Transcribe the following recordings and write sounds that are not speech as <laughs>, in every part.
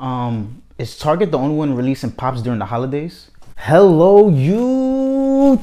Um, is Target the only one releasing pops during the holidays? Hello, YouTube!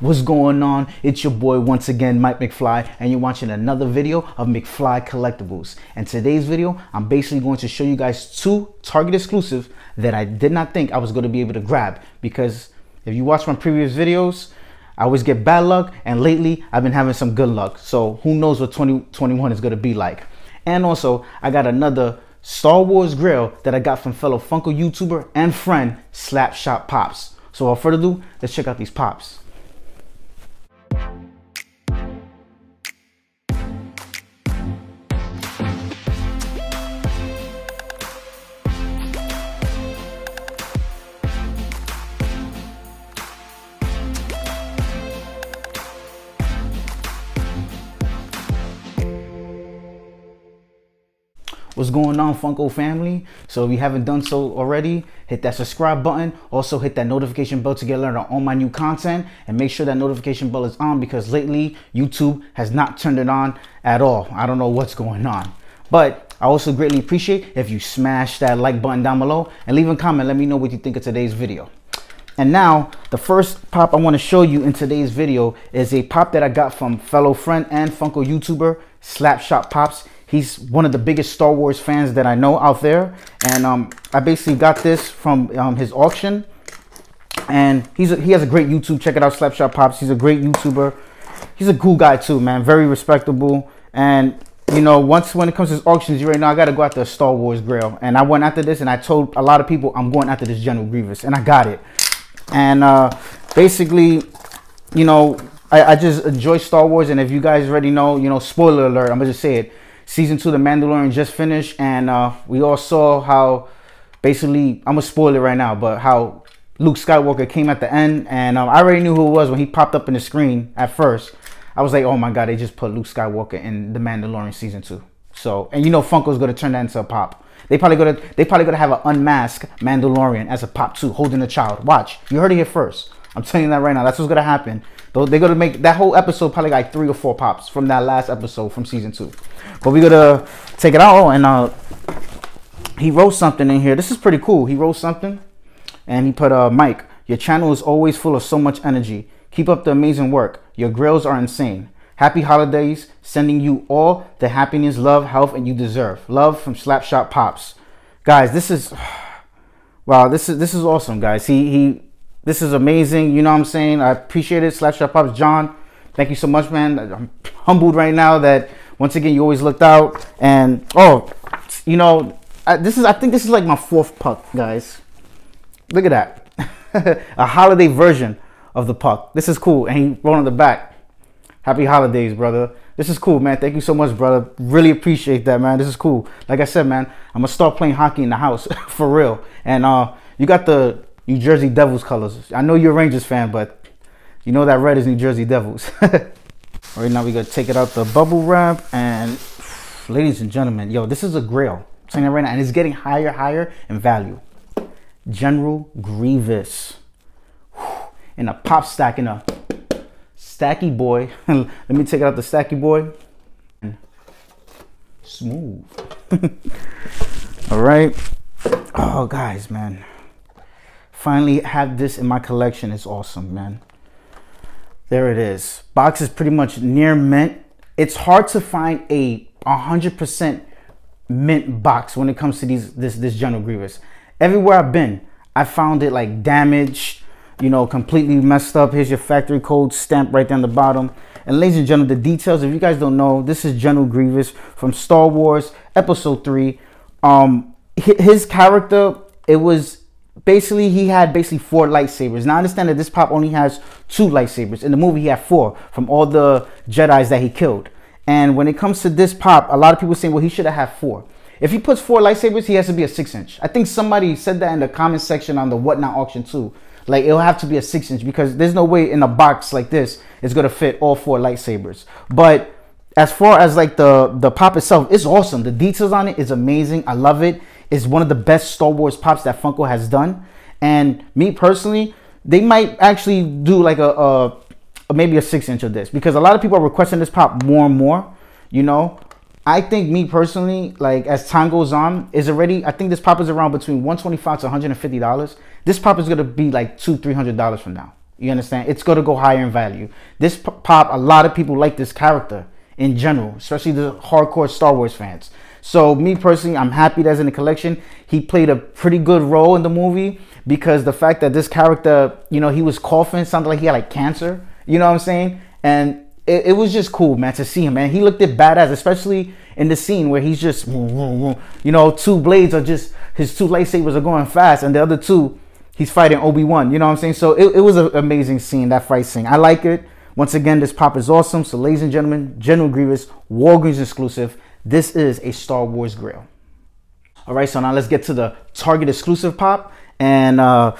What's going on? It's your boy once again, Mike McFly, and you're watching another video of McFly Collectibles. And today's video, I'm basically going to show you guys two Target exclusive that I did not think I was going to be able to grab because if you watch my previous videos, I always get bad luck, and lately I've been having some good luck. So who knows what 2021 is going to be like. And also, I got another Star Wars grail that I got from fellow Funko YouTuber and friend Slapshot Pops. So without further ado, let's check out these pops. What's going on Funko family? So if you haven't done so already, hit that subscribe button. Also hit that notification bell to get alerted on all my new content and make sure that notification bell is on because lately YouTube has not turned it on at all. I don't know what's going on. But I also greatly appreciate if you smash that like button down below and leave a comment. Let me know what you think of today's video. And now the first pop I want to show you in today's video is a pop that I got from fellow friend and Funko YouTuber Slapshot Pops. He's one of the biggest Star Wars fans that I know out there. And um, I basically got this from um, his auction. And he's a, he has a great YouTube. Check it out, Slapshot Pops. He's a great YouTuber. He's a cool guy too, man. Very respectable. And you know, once when it comes to auctions, you already know I got to go after a Star Wars grail. And I went after this, and I told a lot of people I'm going after this General Grievous, and I got it. And uh, basically, you know, I, I just enjoy Star Wars. And if you guys already know, you know, spoiler alert, I'm gonna just say it season two, The Mandalorian just finished, and uh, we all saw how basically I'm gonna spoil it right now, but how Luke Skywalker came at the end, and um, I already knew who it was when he popped up in the screen at first. I was like, oh my god, they just put Luke Skywalker in The Mandalorian season two. So, and you know, Funko's gonna turn that into a pop. They probably gonna they probably gonna have an unmasked Mandalorian as a pop too, holding a child. Watch, you heard it here first. I'm telling you that right now. That's what's gonna happen. They're gonna make that whole episode probably like three or four pops from that last episode from season two. But we're gonna take it out and uh, he wrote something in here. This is pretty cool. He wrote something, and he put uh, Mike, your channel is always full of so much energy. Keep up the amazing work. Your grails are insane. Happy holidays. Sending you all the happiness, love, health, and you deserve. Love from Slapshot Pops. Guys, this is <sighs> wow. This is this is awesome, guys. He he this is amazing. You know what I'm saying? I appreciate it. Slapshot Pops. John, thank you so much, man. I'm humbled right now that once again you always looked out. And oh, you know, I, this is I think this is like my fourth puck, guys. Look at that. <laughs> a holiday version of the puck. This is cool. And he wrote on the back. Happy holidays, brother. This is cool, man. Thank you so much, brother. Really appreciate that, man. This is cool. Like I said, man, I'm gonna start playing hockey in the house <laughs> for real. And uh, you got the New Jersey Devils colors. I know you're a Rangers fan, but you know that red is New Jersey Devils. <laughs> right now, we got to take it out the bubble wrap. And ladies and gentlemen, yo, this is a grail. I'm saying that right now. And it's getting higher, higher in value. General Grievous. In a pop stack, in a stacky boy. <laughs> Let me take it out the stacky boy. Smooth. <laughs> All right. Oh, guys, man finally have this in my collection. It's awesome, man. There it is. Box is pretty much near mint. It's hard to find a 100% mint box when it comes to these this this General Grievous. Everywhere I've been, I found it like damaged, you know, completely messed up. Here's your factory code stamp right down the bottom. And ladies and gentlemen, the details, if you guys don't know, this is General Grievous from Star Wars Episode 3. Um, his character, it was basically he had basically four lightsabers. Now I understand that this pop only has two lightsabers. In the movie he had four from all the Jedi's that he killed. And when it comes to this pop, a lot of people saying, well, he should have had four. If he puts four lightsabers, he has to be a six inch. I think somebody said that in the comment section on the whatnot auction too. Like it'll have to be a six inch because there's no way in a box like this it's gonna fit all four lightsabers. But as far as like the the pop itself, it's awesome. The details on it is amazing. I love it is one of the best Star Wars pops that Funko has done. And me personally, they might actually do like a, a, a maybe a six inch of this because a lot of people are requesting this pop more and more, you know. I think me personally, like as time goes on, is already. I think this pop is around between one twenty five to one hundred and fifty dollars. This pop is gonna be like two three hundred dollars from now. You understand? It's gonna go higher in value. This pop, a lot of people like this character in general, especially the hardcore Star Wars fans. So me personally, I'm happy that's in the collection. He played a pretty good role in the movie because the fact that this character, you know, he was coughing, sounded like he had like cancer. You know what I'm saying? And it, it was just cool, man, to see him, man. He looked at badass, especially in the scene where he's just, you know, two blades are just his two lightsabers are going fast, and the other two, he's fighting Obi Wan. You know what I'm saying? So it, it was an amazing scene, that fight scene. I like it. Once again, this pop is awesome. So, ladies and gentlemen, General Grievous, Walgreens exclusive. This is a Star Wars grail. All right, so now let's get to the Target exclusive pop. And uh,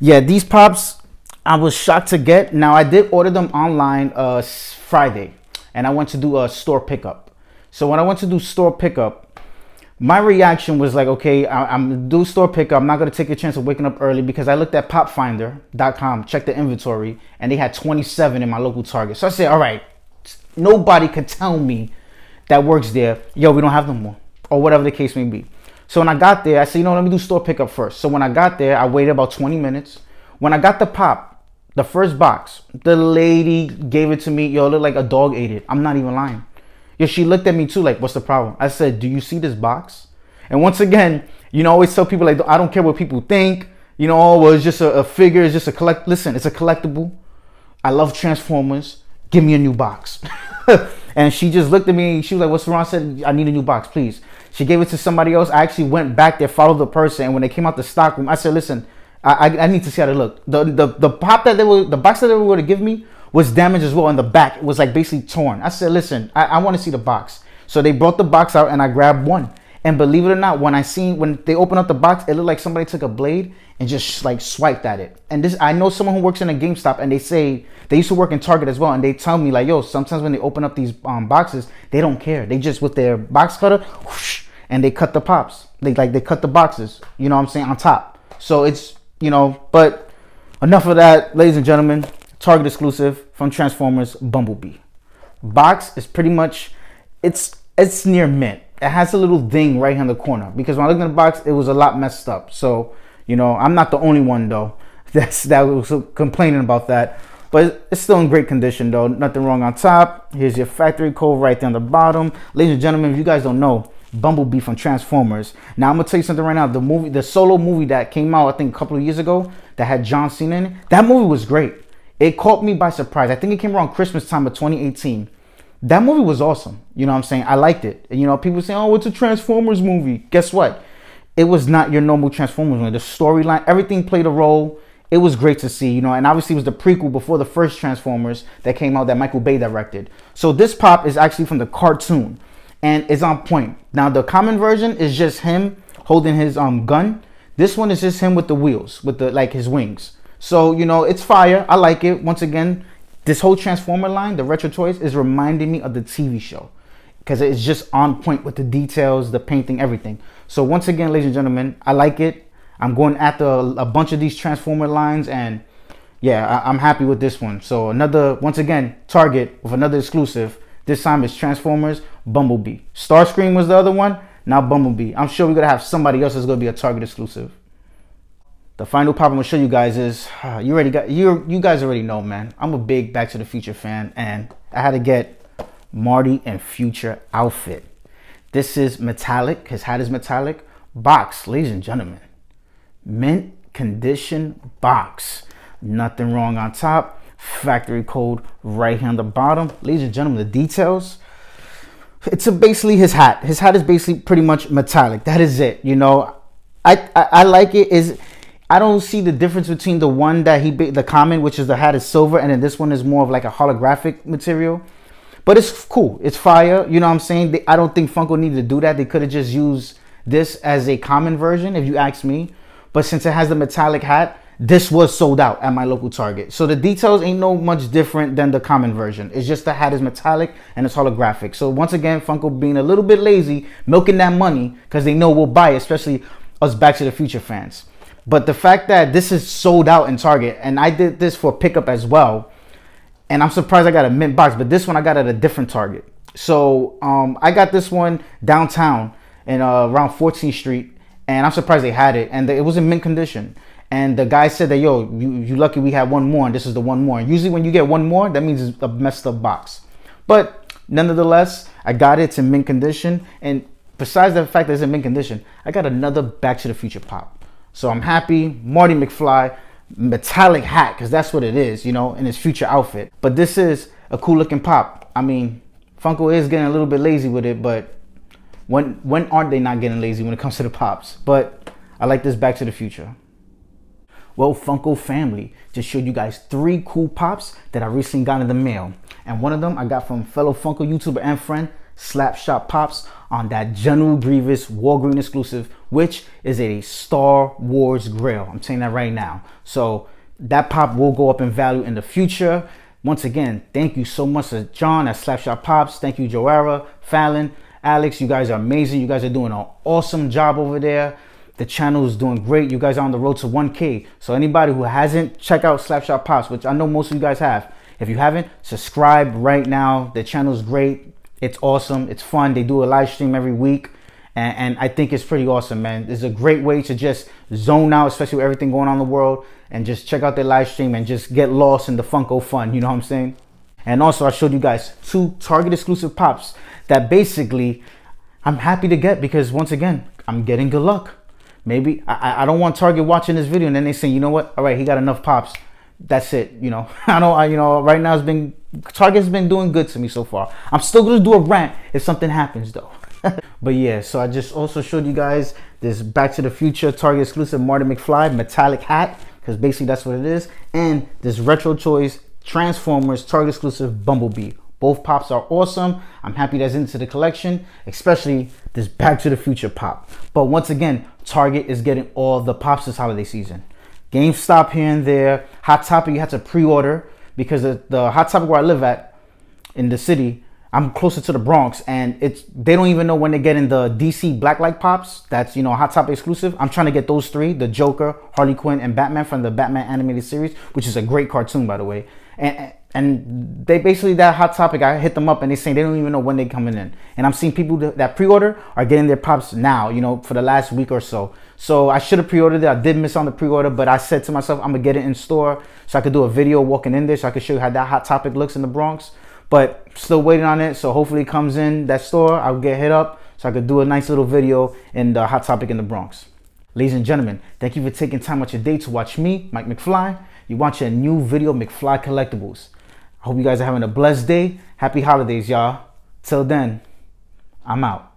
yeah, these pops I was shocked to get. Now I did order them online uh, Friday, and I went to do a store pickup. So when I went to do store pickup, my reaction was like, okay, I, am do store pickup. I'm not gonna take a chance of waking up early because I looked at popfinder.com, checked the inventory, and they had 27 in my local Target. So I said, all right, nobody could tell me that works there, yo, we don't have them more, or whatever the case may be. So when I got there, I said, you know, let me do store pickup first. So when I got there, I waited about 20 minutes. When I got the pop, the first box, the lady gave it to me. Yo, looked like a dog ate it. I'm not even lying. Yo, she looked at me too, like, what's the problem? I said, do you see this box? And once again, you know, I always tell people like, I don't care what people think. You know, well, it's just a, a figure, it's just a collect. Listen, it's a collectible. I love Transformers. Give me a new box. <laughs> and she just looked at me. She was like, "What's wrong?" I said, "I need a new box, please." She gave it to somebody else. I actually went back there, followed the person, and when they came out the stock room, I said, "Listen, I, I, I need to see how they look. The, the the pop that they were the box that they were going to give me was damaged as well in the back. It was like basically torn. I said, listen, I, I want to see the box. So they brought the box out and I grabbed one. And believe it or not, when I seen when they opened up the box, it looked like somebody took a blade and just like swiped at it. And this I know someone who works in a GameStop and they say they used to work in Target as well, and they tell me like, yo, sometimes when they open up these um, boxes, they don't care. They just with their box cutter, whoosh, and they cut the pops. They like they cut the boxes. You know what I'm saying on top. So it's you know, but enough of that, ladies and gentlemen. Target exclusive from Transformers Bumblebee. Box is pretty much it's it's near mint. It has a little ding right here in the corner because when I looked in the box, it was a lot messed up. So you know, I'm not the only one though <laughs> that's that was complaining about that. But it's still in great condition though. Nothing wrong on top. Here's your factory code right there on the bottom. Ladies and gentlemen, if you guys don't know, Bumblebee from Transformers. Now I'm gonna tell you something right now. The movie, the solo movie that came out, I think a couple of years ago, that had John Cena in it. That movie was great. It caught me by surprise. I think it came around Christmas time of 2018. That movie was awesome. You know what I'm saying? I liked it. And you know, people say, "Oh, it's a Transformers movie." Guess what? It was not your normal Transformers movie. The storyline, everything played a role. It was great to see, you know, and obviously it was the prequel before the first Transformers that came out that Michael Bay directed. So this pop is actually from the cartoon and it's on point. Now the common version is just him holding his um gun. This one is just him with the wheels, with the like his wings. So you know it's fire. I like it. Once again, this whole Transformer line, the retro toys, is reminding me of the TV show because it's just on point with the details, the painting, everything. So once again, ladies and gentlemen, I like it. I'm going after a, bunch of these Transformer lines and yeah, I, I'm happy with this one. So another, once again, Target with another exclusive. This time it's Transformers Bumblebee. Starscream was the other one. Now Bumblebee. I'm sure we're gonna have somebody else that's gonna be a Target exclusive. The final pop I'm gonna show you guys is <sighs> you already got you you guys already know, man. I'm a big Back to the Future fan, and I had to get Marty and Future outfit. This is metallic. His hat is metallic. Box, ladies and gentlemen. Mint condition box. Nothing wrong on top factory code right here on the bottom. Ladies and gentlemen, the details. It's a basically his hat. His hat is basically pretty much metallic. That is it. You know, I, I, I like it. Is I don't see the difference between the one that he the common, which is the hat is silver, and then this one is more of like a holographic material. But it's cool. It's fire. You know what I'm saying? They, I don't think Funko needed to do that. They could have just used this as a common version, if you ask me. But since it has the metallic hat, this was sold out at my local Target. So the details ain't no much different than the common version. It's just the hat is metallic and it's holographic. So once again, Funko being a little bit lazy, milking that money because they know we'll buy it, especially us Back to the Future fans. But the fact that this is sold out in Target and I did this for pickup as well, and I'm surprised I got a mint box, but this one I got at a different Target. So um, I got this one downtown in uh, around 14th Street, and I'm surprised they had it, and it was in mint condition. And the guy said that, yo, you, you lucky we had one more, and this is the one more. And usually when you get one more, that means it's a messed up box. But nonetheless, I got it. It's in mint condition. And besides the fact that it's in mint condition, I got another Back to the Future pop. So I'm happy. Marty McFly, metallic hat, because that's what it is, you know, in his future outfit. But this is a cool looking pop. I mean, Funko is getting a little bit lazy with it, but when when aren't they not getting lazy when it comes to the pops? But I like this Back to the Future. Well, Funko family just showed you guys three cool pops that I recently got in the mail. And one of them I got from fellow Funko YouTuber and friend, Slapshot Pops, on that General Grievous Walgreen exclusive, which is a Star Wars grail. I'm saying that right now. So that pop will go up in value in the future. Once again, thank you so much to John at Slapshot Pops. Thank you, Joara, Fallon, Alex. You guys are amazing. You guys are doing an awesome job over there. The channel is doing great. You guys are on the road to 1K. So anybody who hasn't, check out Slapshot Pops, which I know most of you guys have. If you haven't, subscribe right now. The channel is great. It's awesome. It's fun. They do a live stream every week. And, and, I think it's pretty awesome, man. It's a great way to just zone out, especially with everything going on in the world, and just check out their live stream and just get lost in the Funko fun. You know what I'm saying? And also, I showed you guys two Target exclusive pops that basically I'm happy to get because once again, I'm getting good luck. Maybe I, I don't want Target watching this video and then they say, you know what? All right, he got enough pops. That's it. You know, <laughs> I don't, I, you know, right now it's been, Target's been doing good to me so far. I'm still to do a rant if something happens though. <laughs> but yeah, so I just also showed you guys this Back to the Future Target exclusive Marty McFly metallic hat because basically that's what it is. And this Retro Toys Transformers Target exclusive Bumblebee. Both pops are awesome. I'm happy that's into the collection, especially this Back to the Future pop. But once again, Target is getting all the pops this holiday season. GameStop here and there. Hot Topic, you have to pre-order because the Hot Topic where I live at in the city, I'm closer to the Bronx, and it's they don't even know when they get in the DC Blacklight pops. That's you know Hot Topic exclusive. I'm trying to get those three: the Joker, Harley Quinn, and Batman from the Batman animated series, which is a great cartoon by the way. And and they basically that hot topic i hit them up and they say they don't even know when they coming in. And i'm seeing people that pre-order are getting their pops now you know for the last week or so. So i should have pre-ordered it. I did miss on the pre-order but i said to myself i'm gonna get it in store so i could do a video walking in there so i could show you how that hot topic looks in the bronx. But still waiting on it so hopefully it comes in that store. I'll get hit up so i could do a nice little video in the hot topic in the bronx. Ladies and gentlemen thank you for taking time out your day to watch me mike mcfly. You watch a new video mcfly collectibles Hope you guys are having a blessed day. Happy holidays, y'all. Till then, I'm out.